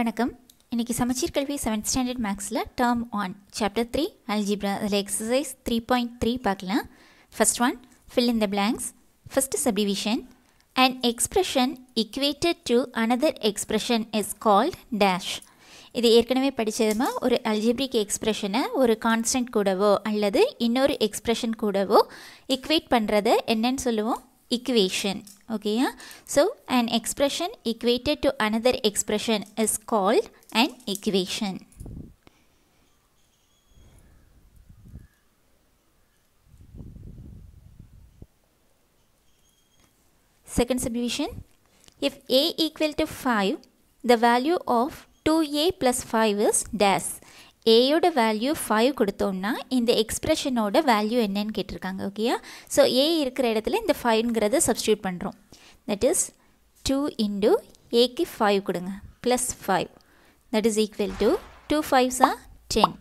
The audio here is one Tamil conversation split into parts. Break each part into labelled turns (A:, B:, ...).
A: வணக்கம். இன்றைக்கி சமச்சீர் கல்வி செவன்த் ஸ்டாண்டர்ட் மேக்ஸில் term one chapter three algebra அதில் எக்ஸசைஸ் த்ரீ பாயிண்ட் த்ரீ பார்க்கலாம். First one fill in the blanks first subdivision and expression equated to another expression is called dash இது ஏற்கனவே படித்ததுமா ஒரு அல்ஜிப்ரிக் எக்ஸ்பிரஷனை ஒரு கான்ஸ்டன்ட் கூடவோ அல்லது இன்னொரு எக்ஸ்பிரஷன் கூடவோ இக்குவேட் பண்ணுறத என்னன்னு சொல்லுவோம்? Equation okay yeah? so an expression equated to another expression is called an equation. Second subdivision. If a equal to 5 the value of 2a plus 5 is dash ஏயோட வேல்யூ ஃபைவ் கொடுத்தோம்னா இந்த எக்ஸ்ப்ரெஷனோட வேல்யூ என்னன்னு கேட்டிருக்காங்க ஓகேயா ஸோ ஏ இருக்கிற இடத்துல இந்த ஃபைவ்ங்கிறத சப்ஸ்டியூட் பண்ணுறோம் தட் இஸ் டூ இன்டூ ஏக்கு ஃபைவ் கொடுங்க. Plus five that is equal to two fives or ten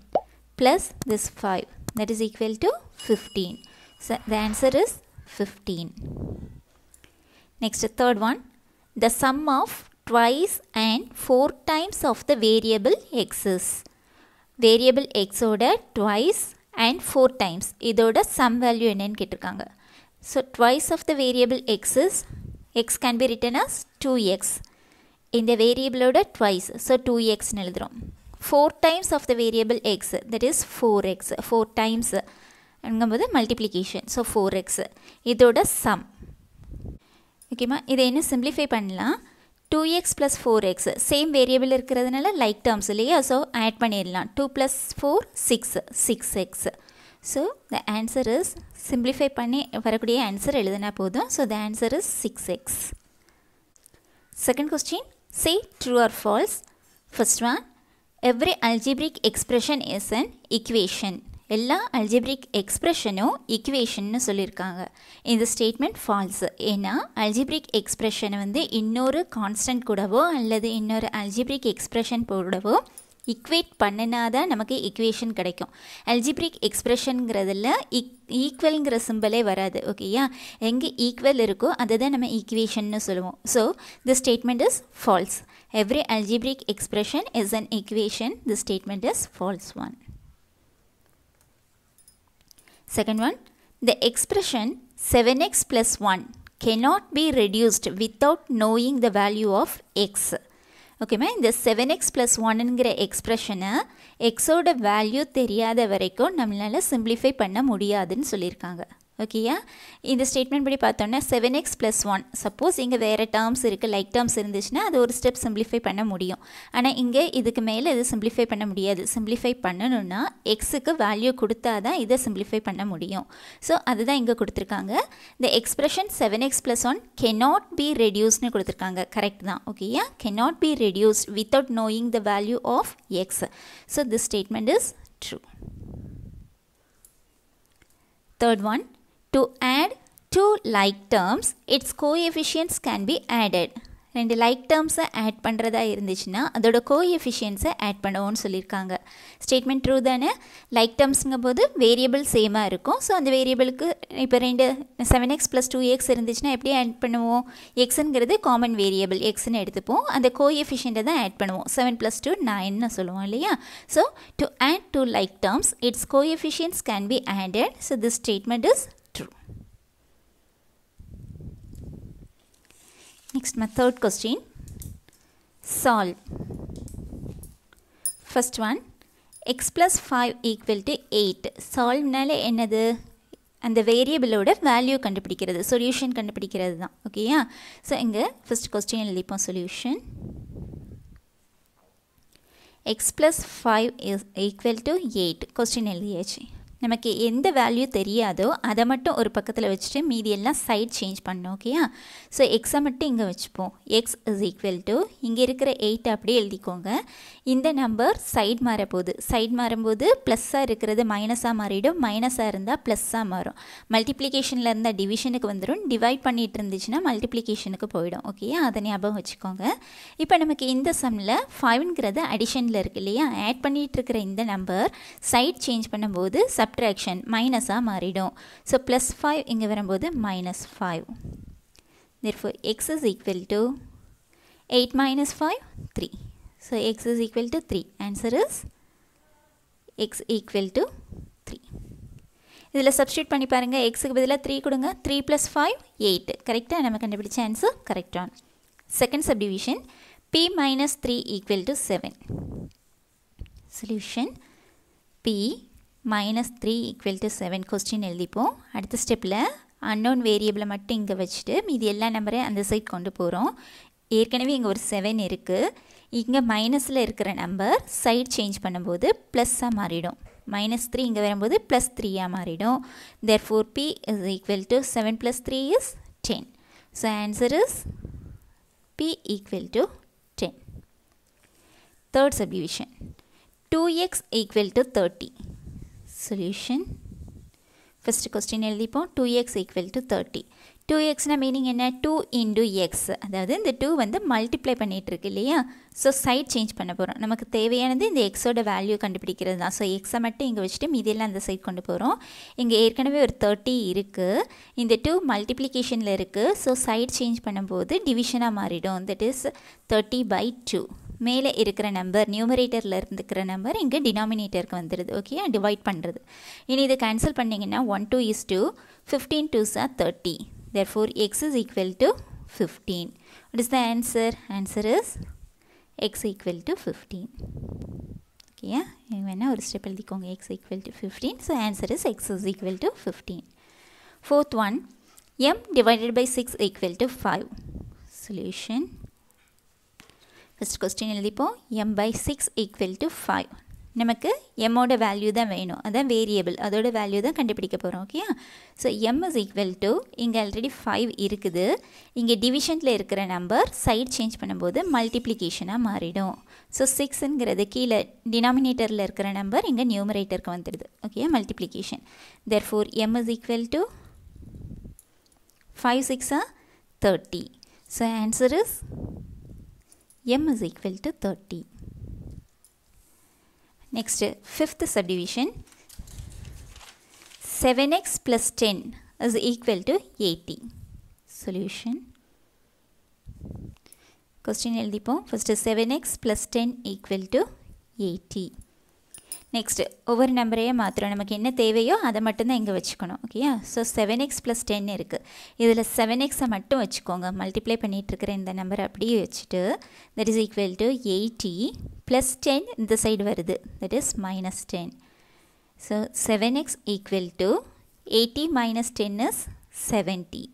A: plus this five that is equal to fifteen so the answer is fifteen next third one the sum of twice and four times of the variable x's variable எக்ஸோட ட்வைஸ் அண்ட் ஃபோர் டைம்ஸ் இதோட சம் வேல்யூ என்னன்னு கேட்டிருக்காங்க. So twice of the variable x's x can be written as two x இந்த வேரியபிளோட ட்வைஸ் ஸோ டூ எக்ஸ்னு எழுதுகிறோம் four times of the variable x that is four x four times என்கும்போது multiplication so four x இதோட சம் ஓகேம்மா இதை என்ன சிம்ப்ளிஃபை பண்ணலாம்? Two x plus four x same variable இருக்கிறதுனால லைக் டேர்ம்ஸ் இல்லையா? ஸோ ஆட் பண்ணிடலாம். Two plus four six six x so the answer is simplify பண்ணி வரக்கூடிய ஆன்சர் எழுதினா போதும். So the answer is six x second question say true or false first one every algebraic expression is an equation எல்லா அல்ஜிப்ரிக் எக்ஸ்ப்ரெஷனும் இக்குவேஷன்னு சொல்லியிருக்காங்க. இந்த ஸ்டேட்மெண்ட் ஃபால்ஸு ஏன்னா அல்ஜிப்ரிக் எக்ஸ்ப்ரெஷனை வந்து இன்னொரு கான்ஸ்டன்ட் கூடவோ அல்லது இன்னொரு அல்ஜிப்ரிக் எக்ஸ்ப்ரெஷன் கூடவோ இக்வேட் பண்ணினா தான் நமக்கு இக்குவேஷன் கிடைக்கும். அல்ஜிப்ரிக் எக்ஸ்ப்ரெஷனுங்கிறதுல இக் ஈக்குவல்ங்கிற சிம்பிளே வராது ஓகேயா எங்கே ஈக்குவல் இருக்கோ அதை தான் நம்ம ஈக்குவேஷன்னு சொல்லுவோம். So the statement is false every algebraic expression is an equation the statement is false one Second one, the expression 7x plus 1 cannot be reduced without knowing the value of x. ஓகேமா இந்த செவன் எக்ஸ் ப்ளஸ் ஒன்னுங்கிற எக்ஸ்ப்ரெஷனை எக்ஸோட வேல்யூ தெரியாத வரைக்கும் நம்மளால் சிம்பிளிஃபை பண்ண முடியாதுன்னு சொல்லியிருக்காங்க ஓகேயா இந்த ஸ்டேட்மெண்ட் படி பார்த்தோன்னா seven x plus one suppose இங்கே வேறு டேர்ம்ஸ் இருக்குது லைக் டேர்ம்ஸ் இருந்துச்சுன்னா அது ஒரு ஸ்டெப் சிம்பிளிஃபை பண்ண முடியும். ஆனால் இங்கே இதுக்கு மேலே இது சிம்பிளிஃபை பண்ண முடியாது. சிம்பிளிஃபை பண்ணணும்னா எக்ஸுக்கு வேல்யூ கொடுத்தா தான் இதை சிம்பிளிஃபை பண்ண முடியும். ஸோ அதுதான் இங்கே கொடுத்துருக்காங்க. இந்த expression seven x plus one cannot be ரெடியூஸ்னு கொடுத்துருக்காங்க. கரெக்ட் தான். ஓகேயா cannot be reduced without knowing the value of x so this statement is true third one to add two like terms, its coefficients can be added. ரெண்டு லைக் டேர்ம்ஸை ஆட் பண்ணுறதா இருந்துச்சுன்னா அதோட கோஎஃபிஷியன்ஸை ஆட் பண்ணுவோம்னு சொல்லியிருக்காங்க. ஸ்டேட்மெண்ட் ட்ரூ தானே? லைக் டேர்ம்ஸுங்கும் போது வேரியபிள் சேமாக இருக்கும். ஸோ அந்த வேரியபிளுக்கு இப்போ ரெண்டு seven x plus two x இருந்துச்சுன்னா எப்படி ஆட் பண்ணுவோம்? எக்ஸுங்கிறது காமன் வேரியபிள் எக்ஸ்னு எடுத்துப்போம். அந்த கோஎஃபிஷியண்ட்டை தான் ஆட் பண்ணுவோம். செவன் ப்ளஸ் டூ நைன்னு சொல்லுவோம் இல்லையா? So to add two like terms its coefficients can be added so this statement is true Next, my third question. Solve. First one, x plus 5 equal to 8. Solveனால என்னது? அந்த வேரியபிளோட வேல்யூ கண்டுபிடிக்கிறது சொல்யூஷன் கண்டுபிடிக்கிறது தான் ஓகேயா ஸோ இங்கே first question எழுதிப்போம் solution x plus five is equal to eight question எழுதியாச்சு. நமக்கு எந்த வேல்யூ தெரியாதோ அதை மட்டும் ஒரு பக்கத்தில் வச்சுட்டு மீதி எல்லாம் சைட் சேஞ்ச் பண்ணோம் ஓகேயா ஸோ எக்ஸை மட்டும் இங்கே வச்சுப்போம். எக்ஸ் இஸ் ஈக்குவல் டு இங்கே இருக்கிற எயிட் அப்படியே எழுதிக்கோங்க. இந்த நம்பர் சைட் மாறப்போகுது. சைட் மாறும்போது ப்ளஸ்ஸாக இருக்கிறது மைனஸாக மாறிடும். மைனஸாக இருந்தால் ப்ளஸ்ஸாக மாறும். மல்டிப்ளிகேஷனில் இருந்தால் டிவிஷனுக்கு வந்துடும் டிவைட் பண்ணிட்டு இருந்துச்சுன்னா மல்டிப்ளிகேஷனுக்கு போயிடும் ஓகேயா அதை ஞாபகம் வச்சுக்கோங்க. இப்போ நமக்கு இந்த சம்மில் ஃபைவ்ங்கிறது அடிஷனில் இருக்கு இல்லையா? ஆட் பண்ணிகிட்டு இருக்கிற இந்த நம்பர் சைட் சேஞ்ச் பண்ணும்போது சப் சப்ட்ராக்ஷன் மைனஸாக மாறிடும். ஸோ ப்ளஸ் ஃபைவ் இங்கே வரும்போது minus five therefore x is equal to 8 minus 5 3 so x is equal to three answer is x equal to three இதில் சப்ஸ்டியூட் பண்ணி பாருங்கள் எக்ஸுக்கு பதிலாக த்ரீ கொடுங்க. த்ரீ ப்ளஸ் ஃபைவ் எயிட் கரெக்டாக நம்ம கண்டுபிடிச்ச ஆன்சர் கரெக்டான second subdivision p minus 3 equal to 7. Solution p minus 3 equal to 7 question எழுதிப்போம். அடுத்த ஸ்டெப்பில் அன்னோன் வேரியபிளை மட்டும் இங்கே வச்சுட்டு மீதி எல்லா நம்பரையும் அந்த சைட் கொண்டு போகிறோம் ஏற்கனவே இங்கே ஒரு செவன் இருக்குது இங்கே மைனஸில் இருக்கிற நம்பர் சைட் சேஞ்ச் பண்ணும்போது ப்ளஸ்ஸாக மாறிடும். மைனஸ் த்ரீ இங்கே வரும்போது ப்ளஸ் த்ரீயாக மாறிடும். Therefore p is equal to seven plus three is ten so answer is p p equal to 10. Third subdivision. 2x equal to 30. Solution first question எழுதிப்போம். 2x equal to 30. 2xனா மீனிங் என்ன? 2 இன்டு எக்ஸ் அதாவது இந்த டூ வந்து மல்டிப்ளை பண்ணிகிட்ருக்கு இல்லையா? ஸோ சைட் சேஞ்ச் பண்ண போகிறோம் நமக்கு தேவையானது இந்த எக்ஸோட வேல்யூ கண்டுபிடிக்கிறது தான். ஸோ எக்ஸை மட்டும் இங்கே வச்சுட்டு மீதியெல்லாம் அந்த சைட் கொண்டு போகிறோம் இங்கே ஏற்கனவே ஒரு தேர்ட்டி இருக்குது இந்த டூ மல்டிப்ளிகேஷனில் இருக்குது ஸோ சைட் சேஞ்ச் பண்ணும்போது டிவிஷனாக மாறிடும். That is thirty by two மேலே இருக்கிற நம்பர் நியூமரேட்டரில் இருந்துக்கிற நம்பர் இங்கே டினாமினேட்டருக்கு வந்துடுது ஓகே டிவைட் பண்ணுறது இனி இதை கேன்சல் பண்ணிங்கன்னா one two is two fifteen two are thirty therefore x is equal to fifteen it is the answer answer is x equal to fifteen ஓகேயா வேணால் ஒரு ஸ்டெப் எழுதிக்கோங்க x equal to fifteen so answer is x is equal to fifteen fourth one m divided by six equal to five solution first question எழுதிப்போம். M by six equal to five நமக்கு எம்மோட வேல்யூ தான் வேணும். அதான் வேரியபிள் அதோட வேல்யூ தான் கண்டுபிடிக்க போகிறோம் okay so m is equal to இங்கே ஆல்ரெடி ஃபைவ் இருக்குது. இங்கே டிவிஷனில் இருக்கிற நம்பர் சைட் சேஞ்ச் பண்ணும்போது மல்டிப்ளிகேஷனாக மாறிடும். ஸோ சிக்ஸுங்கிறது கீழே டினாமினேட்டரில் இருக்கிற நம்பர் இங்கே நியூமரேட்டருக்கு வந்துடுது okay multiplication therefore m is equal to five சிக்ஸா thirty so answer is M is equal to thirty Next, fifth subdivision 7x plus 10 is equal to 80. Solution. Question எழுதிப்போம் first 7x plus 10 equal to 80. Next ஒவ்வொரு நம்பரையே மாற்றுறோம் நமக்கு என்ன தேவையோ அதை மட்டும்தான் இங்கே வச்சுக்கணும். ஓகேயா so seven x plus ten இருக்குது இதில் செவன் எக்ஸை மட்டும் வச்சுக்கோங்க. மல்டிப்ளை பண்ணிகிட்ருக்கிற இந்த நம்பரை அப்படியே வச்சுட்டு that is equal to eighty plus ten இந்த சைடு வருது. That is minus ten so seven x equal to eighty minus ten is seventy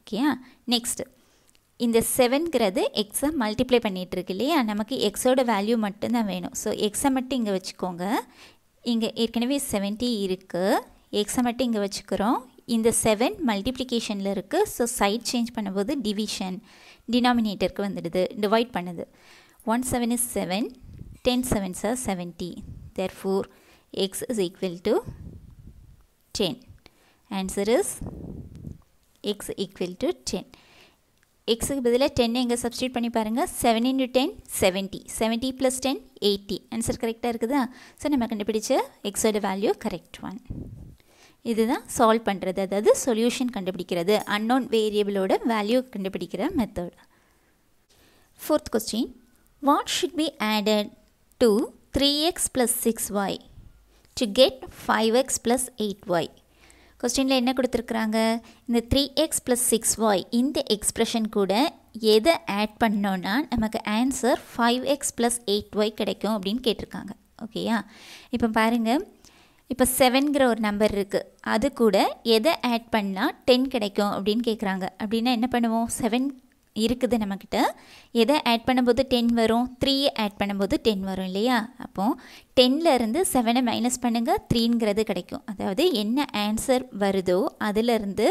A: ஓகேயா நெக்ஸ்ட்டு இந்த செவன்கிறது எக்ஸை மல்டிப்ளை பண்ணிகிட்ருக்கு இல்லையா? நமக்கு எக்ஸோட வேல்யூ மட்டும்தான் வேணும். ஸோ எக்ஸை மட்டும் இங்கே வச்சுக்கோங்க. இங்கே ஏற்கனவே செவன்ட்டி இருக்குது எக்ஸை மட்டும் இங்கே வச்சுக்கிறோம். இந்த செவன் மல்டிப்ளிகேஷனில் இருக்குது ஸோ சைட் சேஞ்ச் பண்ணும்போது டிவிஷன் டினாமினேட்டருக்கு வந்துடுது. டிவைட் பண்ணுது. One seven is seven ten sevens are seventy therefore x is equal to ten answer is x equal to ten எக்ஸுக்கு பதிலாக டென் எங்கே சப்ஸ்டியூட் பண்ணி பாருங்கள் seven into ten seventy seventy plus ten eighty answer கரெக்டாக இருக்குதா? ஸோ நம்ம கண்டுபிடிச்ச எக்ஸோட வேல்யூ கரெக்ட் ஒன் இதுதான் சால்வ் பண்ணுறது அதாவது சொல்யூஷன் கண்டுபிடிக்கிறது. அன்னோன் வேரியபிளோட வேல்யூ கண்டுபிடிக்கிற method fourth question what should be added to three x plus six y to get five x plus eight y கொஸ்டினில் என்ன கொடுத்துருக்குறாங்க? இந்த three x plus six y இந்த எக்ஸ்ப்ரெஷன் கூட எதை ஆட் பண்ணோன்னா நமக்கு answer five x plus eight y கிடைக்கும் அப்படின்னு கேட்டிருக்காங்க. ஓகேயா இப்போ பாருங்கள் இப்போ செவன்கிற ஒரு நம்பர் இருக்குது அது கூட எதை ஆட் பண்ணால் டென் கிடைக்கும் அப்படின்னு கேட்குறாங்க. அப்படின்னா என்ன பண்ணுவோம்? செவன் இருக்குது நம்மக்கிட்ட. எதை ஆட் பண்ணும்போது டென் வரும்? த்ரீயை ஆட் பண்ணும்போது டென் வரும் இல்லையா? அப்போது டென்லேருந்து செவனை மைனஸ் பண்ணுங்கள் த்ரீங்கிறது கிடைக்கும். அதாவது என்ன ஆன்சர் வருதோ அதிலிருந்து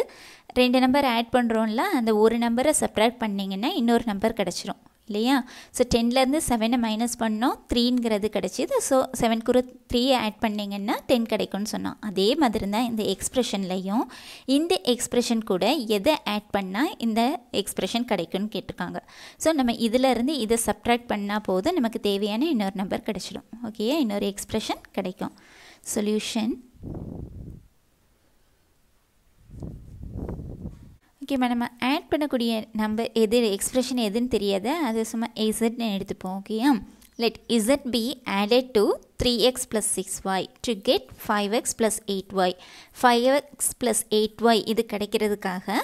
A: ரெண்டு நம்பர் ஆட் பண்ணுறோம்ல அந்த ஒரு நம்பரை சப்ராக்ட் பண்ணிங்கன்னா இன்னொரு நம்பர் கிடச்சிரும். இல்லையா? ஸோ டென்லேருந்து செவனை மைனஸ் பண்ணோம். த்ரீங்கிறது கிடச்சிது. ஸோ செவன் குரு த்ரீயை ஆட் பண்ணிங்கன்னா டென் கிடைக்கும்னு சொன்னோம் அதே மாதிரி தான் இந்த எக்ஸ்ப்ரெஷன்லையும் இந்த எக்ஸ்ப்ரெஷன் கூட எதை ஆட் பண்ணால் இந்த எக்ஸ்ப்ரெஷன் கிடைக்கும்னு கேட்டிருக்காங்க ஸோ நம்ம இதிலேருந்து இதை சப்ட்ராக்ட் பண்ணால் போதும். நமக்கு தேவையான இன்னொரு நம்பர் கிடச்சிடும். ஓகே இன்னொரு எக்ஸ்ப்ரெஷன் கிடைக்கும். சொல்யூஷன் முக்கியமாக நம்ம ஆட் பண்ணக்கூடிய நம்பர் எது எக்ஸ்ப்ரெஷன் எதுன்னு தெரியாது. அது சும்மா இசட்னு எடுத்துப்போம் ஓகேயா let z be added to 3x plus 6y to get 5x plus 8y 5x plus 8y இது கிடைக்கிறதுக்காக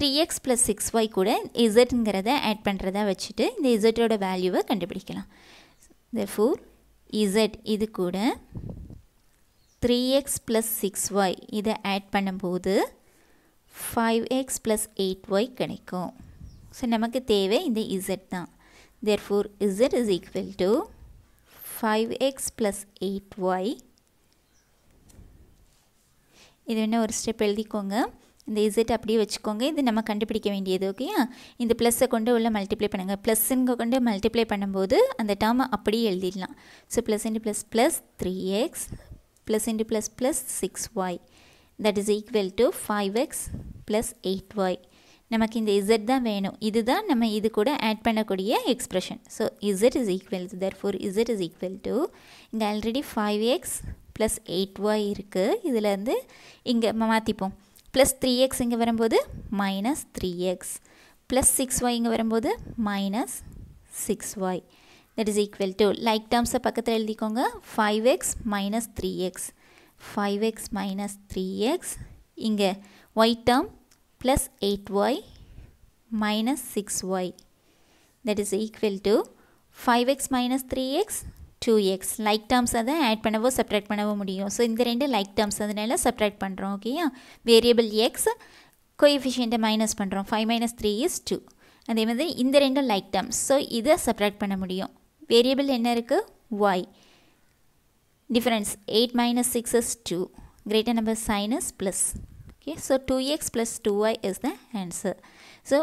A: 3x plus 6y கூட zங்கிறத ஆட் பண்ணுறதா வச்சுட்டு இந்த zோட வேல்யூவை கண்டுபிடிக்கலாம். Therefore z இது கூட 3x plus 6y இதை ஆட் பண்ணும்போது five x plus eight y கிடைக்கும். ஸோ நமக்கு தேவை இந்த இசட் தான். Therefore z is equal to five x plus eight y இது என்ன ஒரு ஸ்டெப் எழுதிக்கோங்க. இந்த இசட் அப்படியே வச்சுக்கோங்க. இது நம்ம கண்டுபிடிக்க வேண்டியது ஓகேயா இந்த ப்ளஸ்ஸை கொண்டு உள்ள மல்டிப்ளை பண்ணுங்கள் ப்ளஸ்ஸுங்க கொண்டு மல்டிப்ளை பண்ணும்போது அந்த டேர்மை அப்படியே எழுதிடலாம். So plus into plus plus three x plus into plus plus six y that is equal to five x plus eight y நமக்கு இந்த இசட் தான் வேணும். இதுதான் நம்ம இது கூட ஆட் பண்ணக்கூடிய expression so z is equal to therefore z is equal to இங்கே already five x plus eight y இருக்குது இதுலேருந்து இங்கே மாற்றிப்போம் ப்ளஸ் த்ரீ எக்ஸ் இங்கே வரும்போது minus three x plus six y இங்கே வரும்போது minus six y that is equal to like டேர்ம்ஸை பக்கத்தில் எழுதிக்கோங்க. Five x minus three x five x minus three x இங்கே y term plus 8y minus 6y that is equal to 5x minus 3x 2x like டேர்ம்ஸை தான் ஆட் பண்ணவோ செப்ரேட் பண்ணவோ முடியும். ஸோ இந்த ரெண்டு லைக் டேர்ம்ஸ் அதனால செப்ரேட் பண்ணுறோம் ஓகேயா வேரியபிள் எக்ஸ் கோஎஃபிஷியண்ட்டை மைனஸ் பண்ணுறோம் five minus three is two அதே மாதிரி இந்த ரெண்டும் லைக் டேர்ம்ஸ் ஸோ இதை செப்ரேட் பண்ண முடியும். வேரியபிள் என்ன இருக்குது y difference eight minus six is two greater number sign is plus okay so 2x plus 2y is the answer. So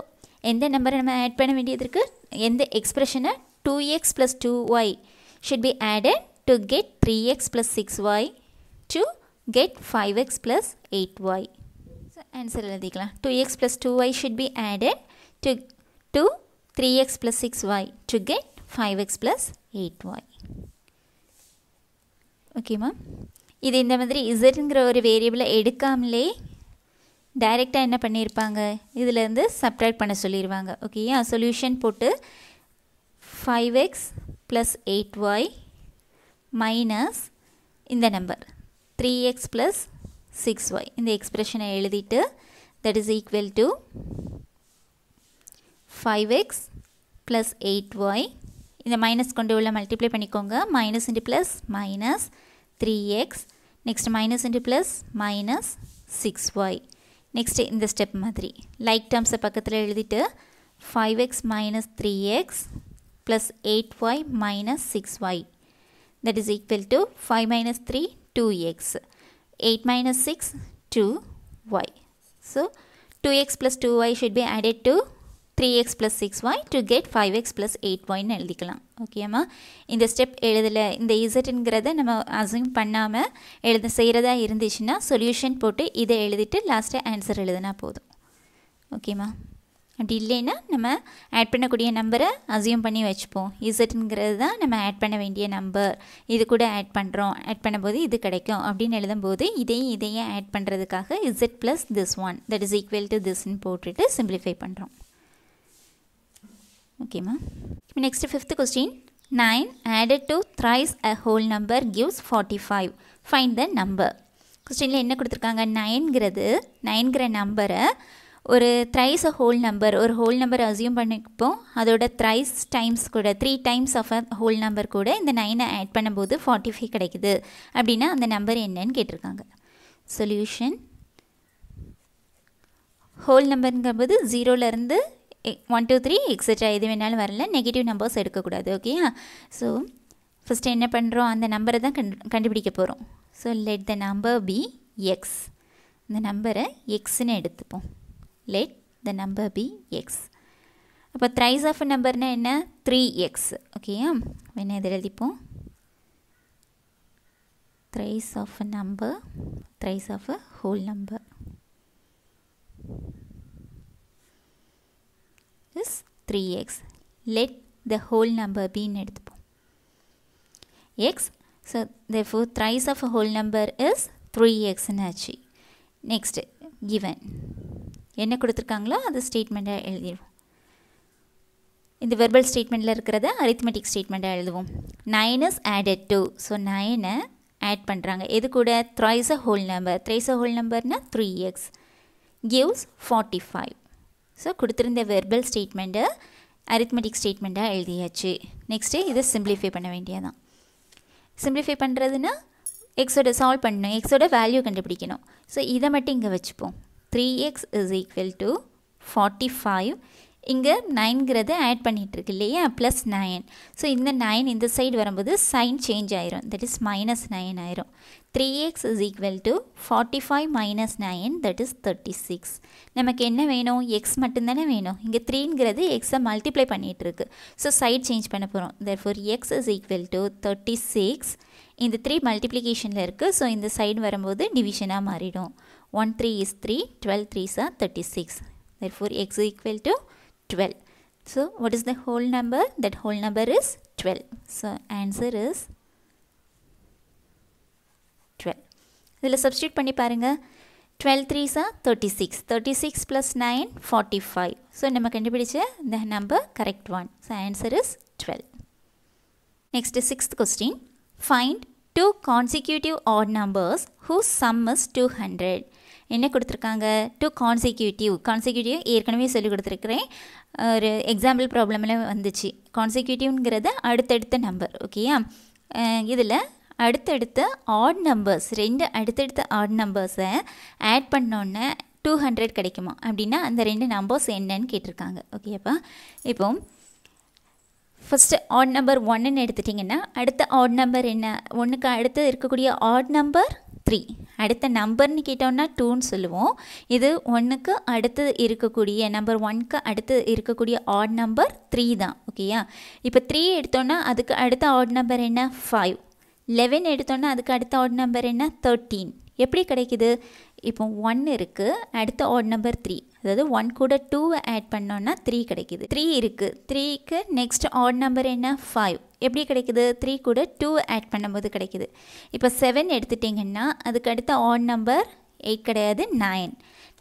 A: எந்த நம்பரை நம்ம ஆட் பண்ண வேண்டியது இருக்குது எந்த எக்ஸ்பிரஷனை two x plus two y should be added to get three x plus six y to get five x plus eight y so answer எழுதிக்கலாம். Two x plus two y should be added to to three x plus six y to get five x plus eight y ஓகேம்மா இது இந்த மாதிரி இசட்ங்கிற ஒரு வேரியபிளை எடுக்காமலே டைரெக்டாக என்ன பண்ணியிருப்பாங்க இதிலேருந்து சப்ட்ராக்ட் பண்ண சொல்லிடுவாங்க ஓகேயா சொல்யூஷன் போட்டு five x plus eight y minus இந்த number three x plus six y இந்த எக்ஸ்ப்ரெஷனை எழுதிட்டு that is equal to five x plus eight y இந்த மைனஸ் கொண்டு உள்ள மல்டிப்ளை பண்ணிக்கோங்க. Minus into plus minus three x next minus into plus minus six y next இந்த ஸ்டெப் மாதிரி. லைக் டேர்ம்ஸை பக்கத்தில் எழுதிட்டு five x minus three x plus eight y minus six y that is equal to five minus three two x eight minus six two y so two x plus two y should be added to three x plus six y to get five x plus eight ஒய்னு எழுதிக்கலாம். ஓகேம்மா இந்த ஸ்டெப் எழுதலை இந்த இசட்டுங்கிறத நம்ம அசியூம் பண்ணாமல் எழுத செய்கிறதா இருந்துச்சுன்னா சொல்யூஷன் போட்டு இதை எழுதிட்டு லாஸ்ட்டாக ஆன்சர் எழுதினா போதும். ஓகேம்மா அப்படி இல்லைன்னா நம்ம ஆட் பண்ணக்கூடிய நம்பரை அசியூம் பண்ணி வச்சுப்போம். இசட்டுங்கிறது தான் நம்ம ஆட் பண்ண வேண்டிய நம்பர் இது கூட ஆட் பண்ணுறோம் ஆட் பண்ணும்போது இது கிடைக்கும் அப்படின்னு எழுதும்போது இதையும் இதையும் ஆட் பண்ணுறதுக்காக z plus this one that is equal to திஸ்ன்னு போட்டுட்டு சிம்பிளிஃபை பண்ணுறோம் ஓகேம்மா இப்போ next fifth question nine added to thrice a whole number gives forty five find the number கொஸ்டினில் என்ன கொடுத்துருக்காங்க? நைன்கிறது நைன்கிற நம்பரை ஒரு த்ரைஸ் அ ஹோல் நம்பர் ஒரு ஹோல் நம்பர் அசியூம் பண்ணிப்போம் அதோட த்ரைஸ் டைம்ஸ் கூட three times of a whole number கூட இந்த நைனை ஆட் பண்ணும்போது ஃபார்ட்டி ஃபைவ் கிடைக்குது. அப்படின்னா அந்த நம்பர் என்னன்னு கேட்டிருக்காங்க. சொல்யூஷன் ஹோல் நம்பருங்கும்போது ஜீரோலேருந்து ஒன் டூ த்ரீ எக்ஸட்ரா எது வேணாலும் வரல. நெகட்டிவ் நம்பர்ஸ் எடுக்கக்கூடாது ஓகேயா ஸோ ஃபஸ்ட்டு என்ன பண்ணுறோம் அந்த நம்பரை தான் கண்டு கண்டுபிடிக்க போகிறோம் so let the number be x இந்த நம்பரை எக்ஸ்ன்னு எடுத்துப்போம். Let the number be x அப்போ த்ரைஸ் ஆஃப் நம்பர்னால் என்ன? த்ரீ எக்ஸ் ஓகேயா வேணா இதில் எழுதிப்போம். Thrice of a number thrice of a whole number is three x let the whole number பின்னு எடுத்துப்போம். X so therefore, thrice of a whole number is 3x ஆச்சு. நெக்ஸ்ட்டு கிவன் என்ன கொடுத்துருக்காங்களோ அது ஸ்டேட்மெண்ட்டாக எழுதிடுவோம். இந்த வெர்பல் ஸ்டேட்மெண்ட்டில் இருக்கிறத அரித்மெட்டிக் ஸ்டேட்மெண்ட்டாக எழுதுவோம். Nine is added to so Nainai add பண்ணுறாங்க எது கூட? Thrice a whole number thrice a whole நம்பர்னால் three x gives forty five so கொடுத்துருந்த verbal ஸ்டேட்மெண்ட்டை அரித்மெட்டிக் ஸ்டேட்மெண்ட்டாக எழுதியாச்சு. நெக்ஸ்ட்டு இதை சிம்பிளிஃபை பண்ண வேண்டியதான் சிம்பிளிஃபை பண்ணுறதுன்னா எக்ஸோட சால்வ் பண்ணணும். எக்ஸோட வேல்யூ கண்டுபிடிக்கணும். ஸோ இதை மட்டும் இங்கே வச்சுப்போம். Three x is equal to forty five இங்கே நைன்கிறத ஆட் பண்ணிகிட்ருக்கு இல்லையா? ப்ளஸ் நைன் ஸோ இந்த நைன் இந்த சைடு வரும்போது சைன் சேஞ்ச் ஆயிரும். தட் இஸ் மைனஸ் நைன் ஆயிரும். Three x is equal to forty five minus nine that is thirty six நமக்கு என்ன வேணும்? எக்ஸ் மட்டும்தானே வேணும். இங்கே த்ரீங்கிறது எக்ஸை மல்டிப்ளை பண்ணிகிட்ருக்கு ஸோ சைட் சேஞ்ச் பண்ண போகிறோம் therefore x is equal to thirty six இந்த த்ரீ மல்டிப்ளிகேஷனில் இருக்குது ஸோ இந்த சைடு வரும்போது டிவிஷனாக மாறிடும். One three is three twelve three sir thirty six there four x equal to 12. So, what is the whole number? That whole number is 12. So, answer is 12. இதில் சப்ஸ்டியூட் பண்ணி பாருங்கள் twelve three are thirty six thirty six plus nine forty five so நம்ம கண்டுபிடிச்ச இந்த number correct one so answer is twelve next sixth question find two consecutive odd numbers whose sum is two hundred என்ன கொடுத்துருக்காங்க? டூ கான்சிக்யூட்டிவ் கான்சிக்யூட்டிவ் ஏற்கனவே சொல்லி கொடுத்துருக்குறேன். ஒரு எக்ஸாம்பிள் ப்ராப்ளம்லாம் வந்துச்சு. கான்சிக்யூட்டிவ்ங்கிறது அடுத்தடுத்த நம்பர் ஓகேயா இதில் அடுத்தடுத்த ஆட் நம்பர்ஸ் ரெண்டு அடுத்தடுத்த ஆட் நம்பர்ஸை ஆட் பண்ணோன்னே டூ ஹண்ட்ரட் கிடைக்குமா? அப்படின்னா அந்த ரெண்டு நம்பர்ஸ் என்னன்னு கேட்டிருக்காங்க. ஓகேப்பா இப்போ ஃபஸ்ட்டு ஆட் நம்பர் ஒன்றுன்னு எடுத்துட்டிங்கன்னா அடுத்த ஆட் நம்பர் என்ன? ஒன்றுக்கு அடுத்து இருக்கக்கூடிய ஆட் நம்பர் த்ரீ அடுத்த நம்பர்னு கேட்டோம்னா டூன்னு சொல்லுவோம். இது ஒன்றுக்கு அடுத்து இருக்கக்கூடிய நம்பர் ஒன்க்கு அடுத்து இருக்கக்கூடிய ஆட் நம்பர் த்ரீ தான். ஓகேயா இப்போ த்ரீ எடுத்தோன்னா அதுக்கு அடுத்த ஆட் நம்பர் என்ன? ஃபைவ் லெவன் எடுத்தோன்னா அதுக்கு அடுத்த ஆட் நம்பர் என்ன? தேர்ட்டீன் எப்படி கிடைக்குது? இப்போ ஒன் இருக்குது அடுத்த ஆட் நம்பர் த்ரீ அதாவது ஒன் கூட டூவை ஆட் பண்ணோன்னா த்ரீ கிடைக்குது. த்ரீ இருக்குது த்ரீக்கு நெக்ஸ்ட் ஆட் நம்பர் என்ன? ஃபைவ் எப்படி கிடைக்குது? த்ரீ கூட டூ ஆட் பண்ணும்போது கிடைக்குது. இப்போ செவன் எடுத்துட்டிங்கன்னா அதுக்கு அடுத்த ஆட் நம்பர் எயிட் கிடையாது நைன்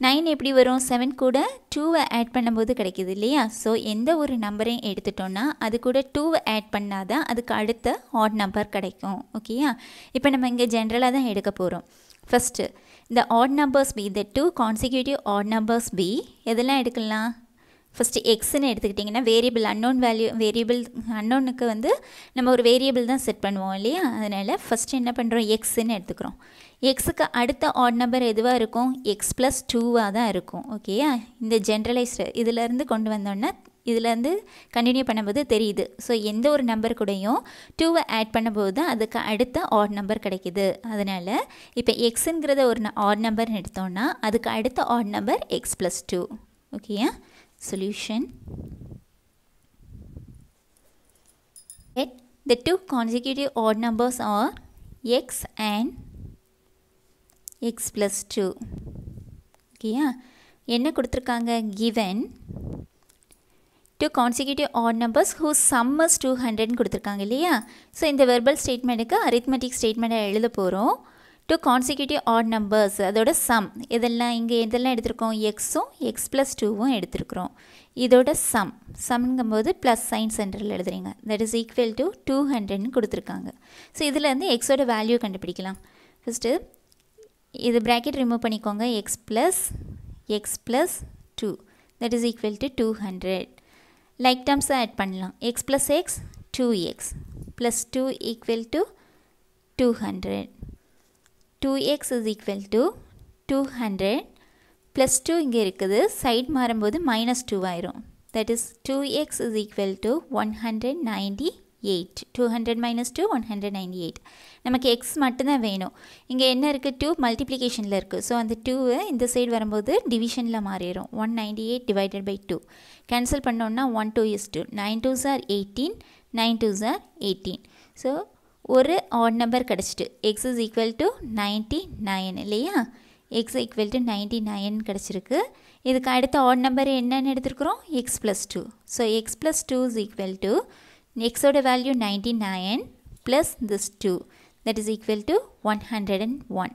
A: நைன் எப்படி வரும்? செவன் கூட டூவை ஆட் பண்ணும்போது கிடைக்கிது இல்லையா? ஸோ எந்த ஒரு நம்பரையும் எடுத்துட்டோன்னா அது கூட டூவை ஆட் பண்ணால் தான் அதுக்கு அடுத்த ஆட் நம்பர் கிடைக்கும். ஓகேயா இப்போ நம்ம இங்கே ஜென்ரலாக தான் எடுக்க போகிறோம் ஃபஸ்ட்டு இந்த ஆட் நம்பர்ஸ் பி இந்த two consecutive odd numbers be எதெல்லாம் எடுக்கலாம்? ஃபஸ்ட்டு எக்ஸ்ன்னு எடுத்துக்கிட்டிங்கன்னா வேரியபிள் அன்னோன் வேல்யூ வேரியபிள் அன்னோனுக்கு வந்து நம்ம ஒரு வேரியபிள் தான் செட் பண்ணுவோம் இல்லையா? அதனால் ஃபஸ்ட்டு என்ன பண்ணுறோம் எக்ஸ்ன்னு எடுத்துக்கிறோம். எக்ஸுக்கு அடுத்த ஆட் நம்பர் எதுவாக இருக்கும்? எக்ஸ் ப்ளஸ் டூவாக தான் இருக்கும். ஓகேயா இந்த ஜென்ரலைஸ்டு இதிலேருந்து கொண்டு வந்தோன்னா இதுலேருந்து கண்டினியூ பண்ணும்போது தெரியுது. ஸோ எந்த ஒரு நம்பர் கூடயும் டூவை ஆட் பண்ணும்போது தான் அதுக்கு அடுத்த ஆட் நம்பர் கிடைக்கிது. அதனால் இப்போ எக்ஸுங்கிறத ஒரு ஆட் நம்பர்னு எடுத்தோன்னா அதுக்கு அடுத்த odd number x plus two ஓகேயா solution Yet the two consecutive odd numbers are x and x plus 2 ஓகேயா என்ன கொடுத்துருக்காங்க given two consecutive odd numbers whose sum is 200 கொடுத்துருக்காங்க இல்லையா ஸோ இந்த வெர்பல் ஸ்டேட்மெண்ட்டுக்கு அரித்மெட்டிக் ஸ்டேட்மெண்ட்டை எழுத போகிறோம் டூ கான்சிக்யூட்டிவ் ஆட் நம்பர்ஸ் அதோட சம் இதெல்லாம் இங்கே இதெல்லாம் எடுத்திருக்கோம். எக்ஸும் எக்ஸ் ப்ளஸ் டூவும் எடுத்திருக்கிறோம். இதோட சம் சம்ங்கும்போது ப்ளஸ் சைன் சென்டரில் எழுதுறீங்க. That is equal to two ஹண்ட்ரட்னு கொடுத்துருக்காங்க. ஸோ இதில் எக்ஸோட வேல்யூ கண்டுபிடிக்கலாம். ஃபஸ்ட்டு இது ப்ராக்கெட் ரிமூவ் பண்ணிக்கோங்க. X plus x plus two that is equal to two hundred like டேர்ம்ஸை add பண்ணலாம். X plus x two x plus two equal to two hundred 2x is equal to 200 plus two இங்கே இருக்குது. சைட் மாறும்போது மைனஸ் டூ ஆயிரும். That is two x is equal to one hundred ninety eight two hundred minus two one hundred ninety eight நமக்கு எக்ஸ் மட்டும்தான் வேணும். இங்கே என்ன இருக்குது டூ மல்டிப்ளிகேஷனில் இருக்குது ஸோ அந்த டூவை இந்த சைடு வரும்போது டிவிஷனில் மாறிடும் one ninety eight divided by two cancel பண்ணோன்னா one two is two nine two are eighteen nine two are eighteen so ஒரு odd number கிடச்சிட்டு. X is equal to ninety nine இல்லையா? X equal to ninety nine கிடச்சிருக்கு. இதுக்கு அடுத்த ஆட் நம்பர் என்னன்னு எடுத்துருக்குறோம்? X plus two so x plus two is equal to எக்ஸோட value ninety nine plus this two that is equal to one hundred and one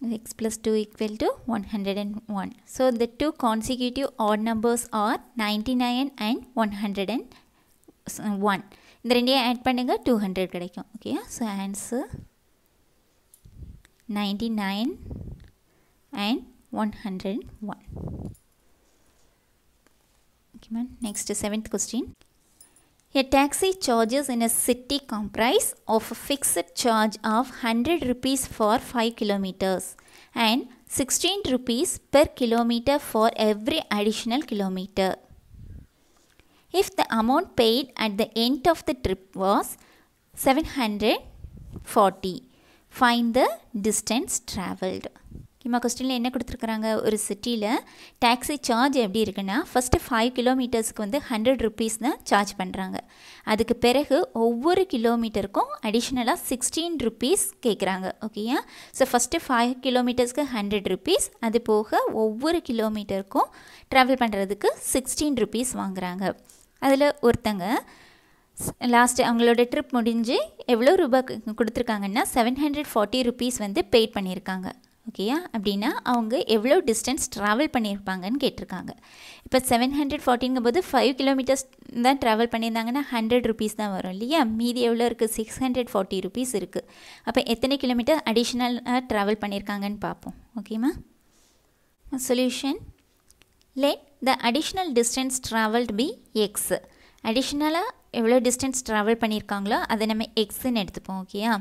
A: x plus 2 equal to 101. So the two consecutive odd numbers are 99 and 101. இந்த ரெண்டையும் ஆட் பண்ணுங்க டூ ஹண்ட்ரட் கிடைக்கும் okay so answer ninety nine and one hundred one okay ma'am next seventh question A taxi charges in a city comprise of a fixed charge of 100 rupees for 5 kilometers and 16 rupees per kilometer for every additional kilometer. If the amount paid at the end of the trip was 740, find the distance traveled. இம்மா கொஸ்டினில் என்ன கொடுத்துருக்குறாங்க? ஒரு சிட்டியில் டேக்ஸி சார்ஜ் எப்படி இருக்குன்னா ஃபஸ்ட்டு ஃபைவ் கிலோமீட்டர்ஸ்க்கு வந்து ஹண்ட்ரட் ருபீஸ் தான் சார்ஜ் பண்ணுறாங்க அதுக்கு பிறகு ஒவ்வொரு கிலோமீட்டருக்கும் அடிஷ்னலாக சிக்ஸ்டீன் ருபீஸ் கேட்குறாங்க ஓகேயா ஸோ ஃபஸ்ட்டு ஃபைவ் கிலோமீட்டர்ஸ்க்கு ஹண்ட்ரட் ருபீஸ் அது போக ஒவ்வொரு கிலோமீட்டருக்கும் ட்ராவல் பண்ணுறதுக்கு சிக்ஸ்டீன் ருபீஸ் வாங்குகிறாங்க அதில் ஒருத்தங்க லாஸ்ட்டு அவங்களோட ட்ரிப் முடிஞ்சு எவ்வளோ ரூபாய் கொடுத்துருக்காங்கன்னா செவன் ஹண்ட்ரட் ஃபார்ட்டி ருபீஸ் வந்து பெய்ட் பண்ணியிருக்காங்க. ஓகேயா அப்படின்னா அவங்க எவ்வளோ டிஸ்டன்ஸ் ட்ராவல் பண்ணியிருப்பாங்கன்னு கேட்டிருக்காங்க. இப்போ செவன் ஹண்ட்ரட் ஃபார்ட்டிங்கும் போது ஃபைவ் கிலோமீட்டர்ஸ் தான் ட்ராவல் பண்ணியிருந்தாங்கன்னா ஹண்ட்ரட் ருபீஸ் தான் வரும் இல்லையா? மீதி எவ்வளோ இருக்குது சிக்ஸ் ஹண்ட்ரட் ஃபார்ட்டி ருபீஸ் இருக்குது அப்போ எத்தனை கிலோமீட்டர் அடிஷ்னலாக ட்ராவல் பண்ணியிருக்காங்கன்னு பார்ப்போம். ஓகேம்மா solution let the additional distance travelled be x அடிஷ்னலாக எவ்வளோ டிஸ்டன்ஸ் ட்ராவல் பண்ணியிருக்காங்களோ அதை நம்ம எக்ஸ்ன்னு எடுத்துப்போம் ஓகேயா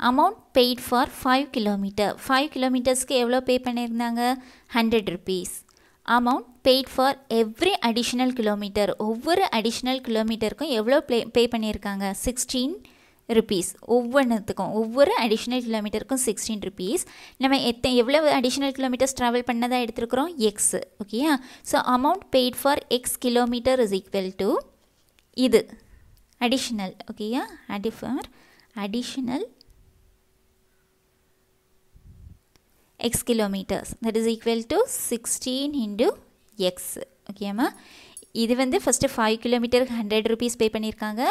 A: amount paid for five kilometer five கிலோமீட்டர்ஸ்க்கு எவ்வளோ பே பண்ணியிருந்தாங்க? Hundred rupees amount paid for every additional kilometer ஒவ்வொரு அடிஷ்னல் கிலோமீட்டருக்கும் எவ்வளோ ப்ளே பே பண்ணியிருக்காங்க? சிக்ஸ்டீன் ருபீஸ் ஒவ்வொன்றுத்துக்கும் ஒவ்வொரு அடிஷ்னல் கிலோமீட்டருக்கும் சிக்ஸ்டீன் ருபீஸ் நம்ம எத்த எவ்வளோ அடிஷ்னல் கிலோமீட்டர்ஸ் ட்ராவல் பண்ணதாக எடுத்துருக்குறோம்? எக்ஸ் ஓகேயா so amount paid for x kilometer is equal to இது. அடிஷ்னல் ஓகேயா அடி for additional x kilometers. That is equal to 16 into x ஓகேம்மா இது வந்து ஃபஸ்ட்டு ஃபைவ் கிலோமீட்டருக்கு ஹண்ட்ரட் ருபீஸ் பே பண்ணியிருக்காங்க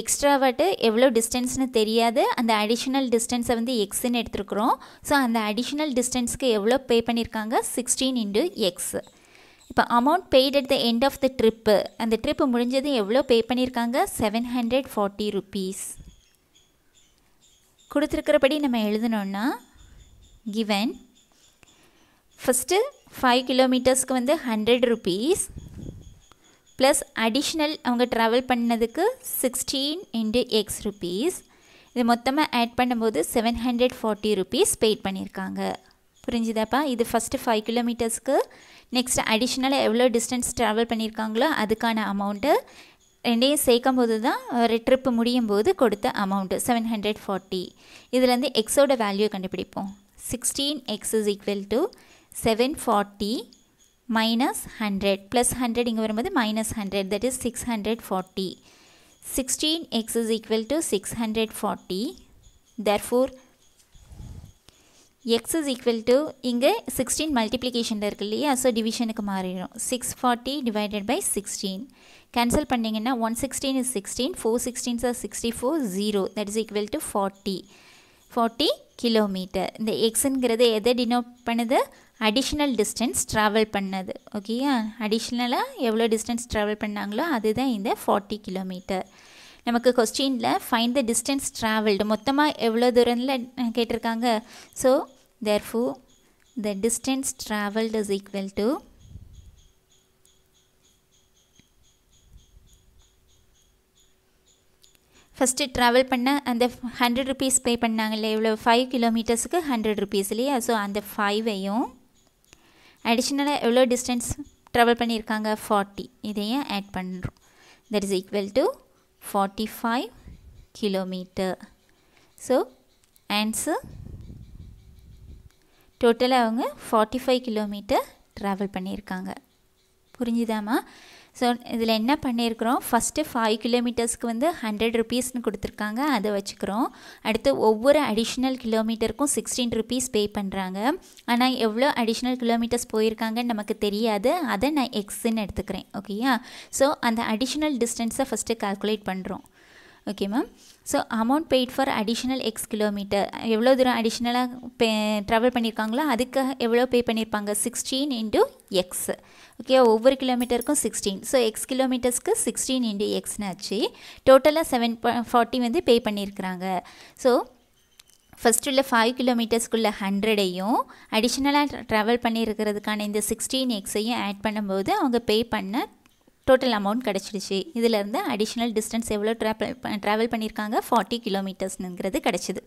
A: எக்ஸ்ட்ரா வாட்டு எவ்வளோ டிஸ்டன்ஸ்னு தெரியாது. அந்த அடிஷ்னல் டிஸ்டன்ஸை வந்து எக்ஸ்ன்னு எடுத்துருக்குறோம். ஸோ அந்த அடிஷ்னல் டிஸ்டன்ஸ்க்கு எவ்வளோ பே பண்ணியிருக்காங்க சிக்ஸ்டீன் இன்டு எக்ஸ் இப்போ amount paid at the end of the trip அந்த ட்ரிப்பு முடிஞ்சது எவ்வளோ பே பண்ணியிருக்காங்க செவன் ஹண்ட்ரட் ஃபார்ட்டி ருபீஸ் கொடுத்துருக்கிறபடி நம்ம எழுதணுன்னா கிவன் ஃபஸ்ட்டு ஃபைவ் கிலோமீட்டர்ஸ்க்கு வந்து ஹண்ட்ரட் ருபீஸ் ப்ளஸ் அடிஷ்னல் அவங்க ட்ராவல் பண்ணதுக்கு சிக்ஸ்டீன் இன்டு எக்ஸ் ருபீஸ் இது மொத்தமாக ஆட் பண்ணும்போது seven hundred forty rupees paid பண்ணியிருக்காங்க புரிஞ்சுதாப்பா? இது ஃபஸ்ட்டு ஃபைவ் கிலோமீட்டர்ஸ்க்கு நெக்ஸ்ட் அடிஷ்னலாக எவ்வளோ டிஸ்டன்ஸ் ட்ராவல் பண்ணியிருக்காங்களோ அதுக்கான அமௌண்ட்டு ரெண்டையும் சேர்க்கும் போது தான் ஒரு ட்ரிப்பு முடியும் போது கொடுத்த அமௌண்ட்டு செவன் ஹண்ட்ரட் ஃபார்ட்டி இதுலேருந்து எக்ஸோட வேல்யூ கண்டுபிடிப்போம். Sixteen x is equal to seven forty minus hundred plus hundred இங்கே வரும்போது minus hundred that is six hundred forty sixteen x is equal to six hundred forty therefore x is equal to இங்கே சிக்ஸ்டீன் மல்டிப்ளிகேஷனில் இருக்கு இல்லையா ஸோ டிவிஷனுக்கு மாறிடும் six forty divided by sixteen cancel பண்ணிங்கன்னா one sixteen is sixteen four sixteens are sixty four zero that is equal to forty forty kilometre இந்த எக்ஸுங்கிறது எதை டினோட் பண்ணுது அடிஷ்னல் டிஸ்டன்ஸ் ட்ராவல் பண்ணது. ஓகேயா அடிஷ்னலாக எவ்வளோ டிஸ்டன்ஸ் ட்ராவல் பண்ணாங்களோ அதுதான் இந்த ஃபார்ட்டி கிலோமீட்டர் நமக்கு கொஸ்டினில் ஃபைன் த டிஸ்டன்ஸ் ட்ராவல்டு மொத்தமாக எவ்வளோ தூரத்தில் கேட்டிருக்காங்க? So therefore the distance travelled is equal to first travel பண்ண அந்த ஹண்ட்ரட் ருபீஸ் பே பண்ணாங்கல்ல இவ்வளோ ஃபைவ் கிலோமீட்டர்ஸுக்கு ஹண்ட்ரட் ருபீஸ் இல்லையா? ஸோ அந்த ஃபைவையும் அடிஷ்னலாக எவ்வளோ டிஸ்டன்ஸ் ட்ராவல் பண்ணியிருக்காங்க? ஃபார்ட்டி இதையும் ஆட் பண்ணுறோம் that is equal to forty five kilometer so answer டோட்டலாக அவங்க ஃபார்ட்டி ஃபைவ் கிலோமீட்டர் ட்ராவல் பண்ணியிருக்காங்க. புரிஞ்சுதாம்மா? ஸோ இதில் என்ன பண்ணியிருக்கிறோம்? ஃபஸ்ட்டு ஃபைவ் கிலோமீட்டர்ஸ்க்கு வந்து ஹண்ட்ரட் ருபீஸ்னு கொடுத்துருக்காங்க. அதை வச்சுக்கிறோம். அடுத்து ஒவ்வொரு அடிஷ்னல் கிலோமீட்டருக்கும் சிக்ஸ்டீன் ருபீஸ் பே பண்ணுறாங்க ஆனால் எவ்வளோ அடிஷ்னல் கிலோமீட்டர்ஸ் போயிருக்காங்கன்னு நமக்கு தெரியாது. அதை நான் எக்ஸ்ன்னு எடுத்துக்கிறேன். ஓகேயா ஸோ அந்த அடிஷ்னல் டிஸ்டன்ஸை ஃபஸ்ட்டு கால்குலேட் பண்ணுறோம் okay ma'am so amount paid for additional x kilometer எவ்வளோ தூரம் அடிஷ்னலாக பே ட்ராவல் பண்ணியிருக்காங்களோ அதுக்காக எவ்வளோ பே பண்ணியிருப்பாங்க சிக்ஸ்டீன் இன்ட்டு எக்ஸ் ஓகே ஒவ்வொரு கிலோமீட்டருக்கும் சிக்ஸ்டீன் ஸோ எக்ஸ் கிலோமீட்டர்ஸ்க்கு சிக்ஸ்டீன் இன்ட்டு எக்ஸ்னு ஆச்சு டோட்டலாக செவன் ஃபார்ட்டி வந்து பே பண்ணியிருக்கிறாங்க ஸோ ஃபஸ்ட்டு உள்ள ஃபைவ் கிலோமீட்டர்ஸ்க்குள்ள ஹண்ட்ரடையும் அடிஷ்னலாக ட்ராவல் பண்ணியிருக்கிறதுக்கான இந்த சிக்ஸ்டீன் எக்ஸையும் ஆட் பண்ணும்போது அவங்க பே பண்ண டோட்டல் அமௌண்ட் கிடச்சிடுச்சு. இதிலேருந்து அடிஷ்னல் டிஸ்டன்ஸ் எவ்வளோ ட்ராவல் ட்ராவல் பண்ணியிருக்காங்க ஃபார்ட்டி கிலோமீட்டர்ஸ்ங்கிறது கிடச்சிது.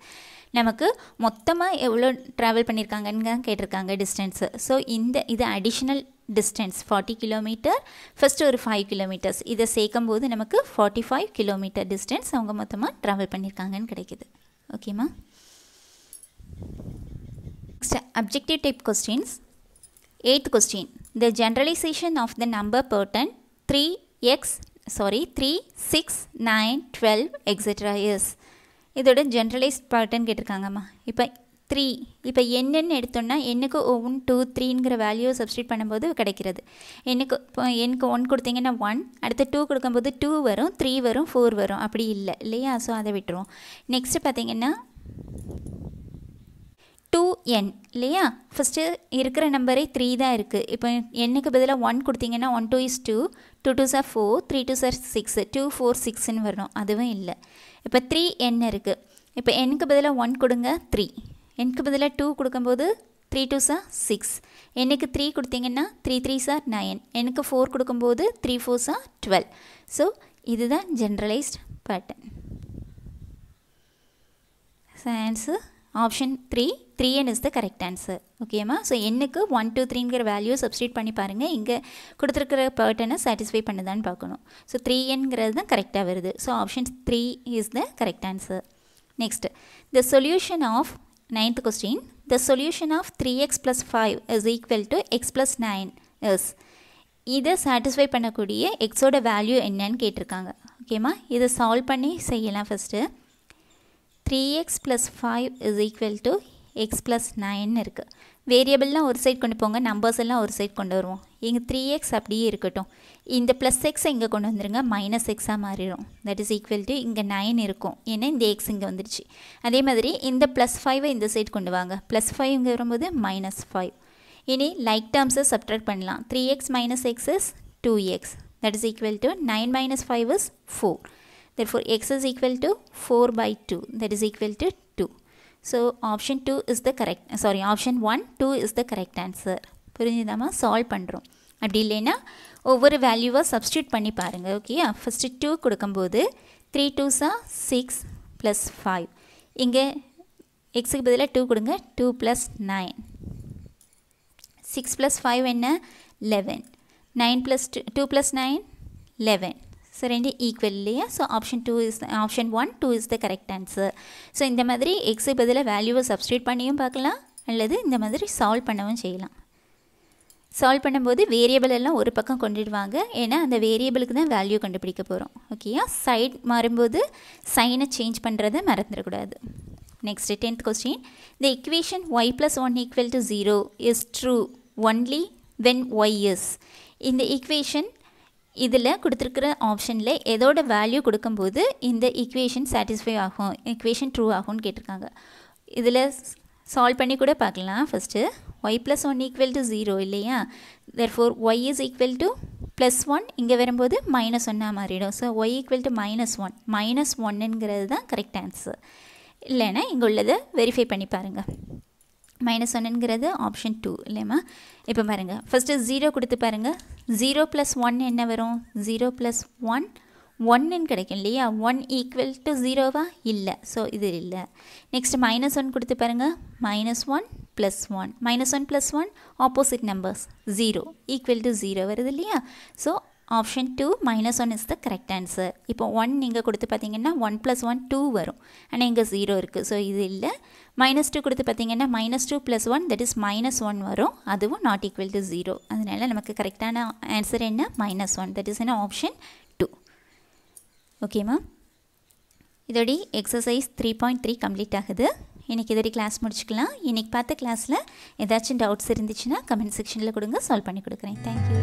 A: நமக்கு மொத்தமாக எவ்வளோ ட்ராவல் பண்ணியிருக்காங்கன்னு கேட்டிருக்காங்க டிஸ்டன்ஸு ஸோ இந்த இது additional distance forty kilometer first ஒரு ஃபைவ் கிலோமீட்டர்ஸ் இதை சேர்க்கும் போது நமக்கு ஃபார்ட்டி ஃபைவ் கிலோமீட்டர் டிஸ்டன்ஸ் அவங்க மொத்தமாக ட்ராவல் பண்ணியிருக்காங்கன்னு கிடைக்கிது. ஓகேம்மா next objective type questions eighth question the generalization of the number pattern three x sorry three six nine twelve etcetera is இதோட ஜென்ரலைஸ்ட் பேட்டர்ன் கேட்டிருக்காங்கம்மா. இப்போ த்ரீ இப்போ என்னென்னு எடுத்தோன்னா எனக்கு ஒன் டூ த்ரீங்கிற வேல்யூ சப்ஸ்டியூட் பண்ணும்போது கிடைக்கிறது. எனக்கு இப்போ எனக்கு ஒன் கொடுத்தீங்கன்னா ஒன் அடுத்து டூ கொடுக்கும்போது டூ வரும் த்ரீ வரும் ஃபோர் வரும். அப்படி இல்லை இல்லையா? ஸோ அதை விட்டுருவோம். நெக்ஸ்ட்டு பார்த்தீங்கன்னா டூ என் இல்லையா? ஃபஸ்ட்டு இருக்கிற நம்பரே த்ரீ தான் இருக்குது இப்போ எண்ணுக்கு பதிலாக ஒன் கொடுத்தீங்கன்னா one two is two two two sir four three two sir six two four சிக்ஸ்ன்னு வரணும். அதுவும் இல்லை. இப்போ த்ரீ என் இருக்குது இப்போ எண்ணுக்கு பதிலாக ஒன் கொடுங்க த்ரீ எண்ணுக்கு பதிலாக டூ கொடுக்கும்போது த்ரீ டூ சார் சிக்ஸ் எனக்கு த்ரீ கொடுத்தீங்கன்னா த்ரீ த்ரீ சார் நைன் எனக்கு ஃபோர் கொடுக்கும்போது three four sir twelve so இதுதான் generalized pattern answer option three three n is the correct answer ஓகேம்மா ஸோ என்னுக்கு ஒன் டூ த்ரீங்கிற வேல்யூ சப்ஸ்டியூட் பண்ணி பாருங்கள் இங்கே கொடுத்துருக்கிற பேர்ட்டனை சாட்டிஸ்ஃபை பண்ணுதான்னு பார்க்கணும். ஸோ த்ரீ என்கிறது தான் கரெக்டாக வருது. So option three is the correct answer next the solution of ninth question the solution of three x plus five is equal to x plus nine is இதை சாட்டிஸ்ஃபை பண்ணக்கூடிய எக்ஸோட வேல்யூ என்னன்னு கேட்டிருக்காங்க. ஓகேம்மா இதை சால்வ் பண்ணி செய்யலாம் first three x plus five is equal to x plus nine இருக்குது வேரியபிள்லாம் ஒரு சைட் கொண்டு போங்க நம்பர்ஸ் எல்லாம் ஒரு சைட் கொண்டு வருவோம். இங்கே த்ரீ எக்ஸ் அப்படியே இருக்கட்டும். இந்த ப்ளஸ் எக்ஸை இங்கே கொண்டு வந்துருங்க மைனஸ் எக்ஸாக மாறிடும். தட் இஸ் ஈக்குவல் டு இங்கே நைன் இருக்கும். ஏன்னா இந்த எக்ஸ் இங்கே வந்துடுச்சு அதே மாதிரி இந்த ப்ளஸ் ஃபைவை இந்த சைட் கொண்டு வாங்க. ப்ளஸ் ஃபைவ் இங்கே வரும்போது மைனஸ் ஃபைவ் இனி லைக் டேர்ம்ஸை சப்ட்ராக்ட் பண்ணலாம். Three x minus x is two x that is equal to nine minus five is four therefore x is equal to 4 by 2 that is equal to 2 so option 2 is the correct sorry option 1 2 is the correct answer. புரிஞ்சுதாம்மா? சால்வ் பண்ணுறோம் அப்படி இல்லைன்னா ஒவ்வொரு வேல்யூவாக சப்ஸ்டியூட் பண்ணி பாருங்கள் ஓகேயா ஃபஸ்ட்டு டூ கொடுக்கும்போது த்ரீ டூஸா சிக்ஸ் ப்ளஸ் ஃபைவ் இங்கே எக்ஸுக்கு பதிலாக டூ கொடுங்க two plus nine six plus five என்ன? Eleven nine plus two two plus nine eleven so ரெண்டு ஈக்குவல் இல்லையா? So option two is option one two is the correct answer so இந்த மாதிரி எக்ஸு பதிலாக வேல்யூவை சப்ஸ்டியூட் பண்ணியும் பார்க்கலாம். அல்லது இந்த மாதிரி சால்வ் பண்ணவும் செய்யலாம். சால்வ் பண்ணும்போது வேரியபிள் எல்லாம் ஒரு பக்கம் கொண்டுடுவாங்க. ஏன்னா அந்த வேரியபிளுக்கு தான் வேல்யூ கண்டுபிடிக்க போகிறோம் ஓகேயா சைட் மாறும்போது சைனை சேஞ்ச் பண்ணுறதை மறந்துடக்கூடாது. Next tenth question the equation y plus one equal to zero is true only when y is இந்த ஈக்குவேஷன் இதில் கொடுத்துருக்குற ஆப்ஷனில் எதோட வேல்யூ கொடுக்கும்போது இந்த ஈக்குவேஷன் சாட்டிஸ்ஃபை ஆகும் ஈக்குவேஷன் ட்ரூ ஆகும்னு கேட்டிருக்காங்க. இதில் சால்வ் பண்ணி கூட பார்க்கலாம். First y plus one equal to zero இல்லையா? Therefore y is equal to plus one இங்கே வரும்போது மைனஸ் ஒன்னாக மாறிடும். So y equal to minus one minus ஒன்னுங்கிறது தான் கரெக்ட் ஆன்சர் இல்லைன்னா இங்கே உள்ளதை வெரிஃபை பண்ணி பாருங்கள் மைனஸ் ஒன்னுங்கிறது ஆப்ஷன் டூ இல்லைம்மா இப்போ பாருங்கள் ஃபஸ்ட்டு ஜீரோ கொடுத்து பாருங்கள் ஜீரோ ப்ளஸ் ஒன் என்ன வரும்? ஜீரோ ப்ளஸ் ஒன் ஒன்னுன்னு கிடைக்கும் இல்லையா? ஒன் ஈக்குவல் டு ஜீரோவா இல்லை. ஸோ இது இல்லை. நெக்ஸ்ட் மைனஸ் ஒன் கொடுத்து பாருங்கள் minus one plus one minus one plus one opposite numbers zero equal to zero வருது இல்லையா? So option two minus one is the correct answer இப்போ ஒன் நீங்கள் கொடுத்து பார்த்தீங்கன்னா ஒன் ப்ளஸ் ஒன் டூ வரும். ஆனால் இங்கே ஜீரோ இருக்குது ஸோ இது இல்லை. மைனஸ் டூ கொடுத்து பார்த்தீங்கன்னா minus two plus one that is minus one வரும். அதுவும் நாட் ஈக்குவல் டு ஜீரோ அதனால் நமக்கு கரெக்டான ஆன்சர் என்ன? மைனஸ் ஒன் தட் இஸ் என்ன? ஆப்ஷன் டூ ஓகேம்மா இதோடி exercise three point three complete ஆகுது. இன்றைக்கி இதோடி கிளாஸ் முடிச்சுக்கலாம். இன்றைக்கி பார்த்த கிளாஸில் ஏதாச்சும் டவுட்ஸ் இருந்துச்சுன்னா கமெண்ட் செக்ஷனில் கொடுங்க. சால்வ் பண்ணி கொடுக்குறேன். தேங்க்யூ